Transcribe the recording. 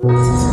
This